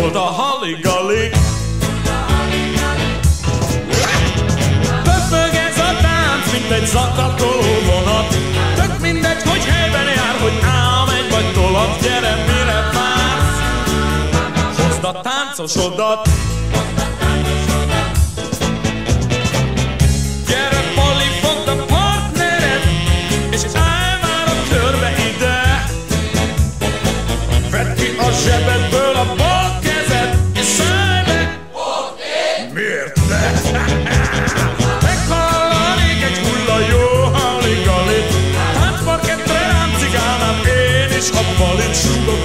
volt a haligalig. Többög ez a tánc, mint egy zakató vonat. Tök mindegy, hogy helyben jár, hogy ám egy vagy tolat. Gyere, mire vársz? Hozd a táncosodat. Hozd a. Kopf voll in Schuhe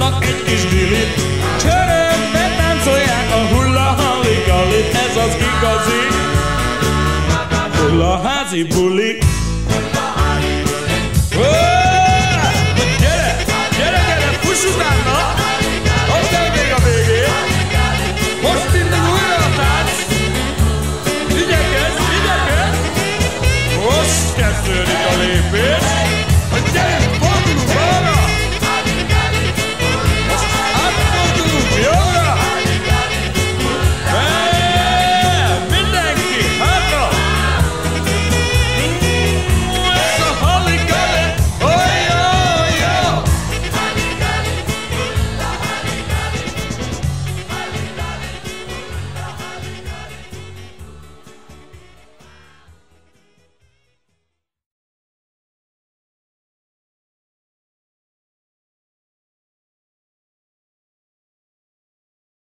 csapnak egy kis dilit. Csörögve táncolják a hulla-haligalit Ez az igazi. Hullaházi buli